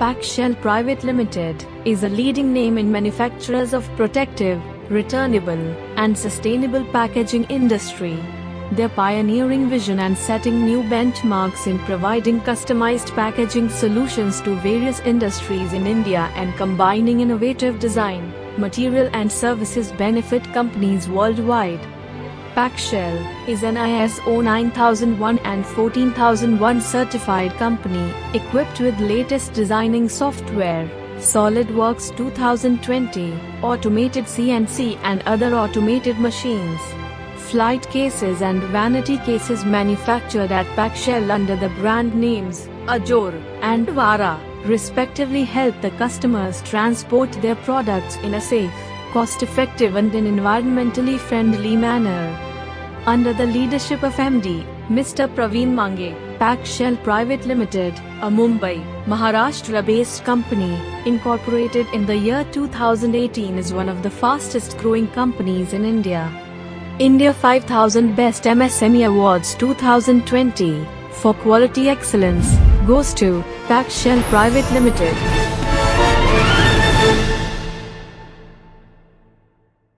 Paxshell Private Limited is a leading name in manufacturers of protective, returnable, and sustainable packaging industry. Their pioneering vision and setting new benchmarks in providing customized packaging solutions to various industries in India and combining innovative design, material and services benefit companies worldwide. Paxshell is an ISO 9001 and 14001 certified company equipped with latest designing software, SolidWorks 2020, automated CNC and other automated machines. Flight cases and vanity cases manufactured at Paxshell under the brand names Ajor and Vaara respectively help the customers transport their products in a safe cost-effective and an environmentally friendly manner. Under the leadership of MD, Mr. Pravin Mange, Paxshell Private Limited, a Mumbai, Maharashtra-based company, incorporated in the year 2018 is one of the fastest growing companies in India. India 5000 Best MSME Awards 2020 for quality excellence goes to Paxshell Private Limited.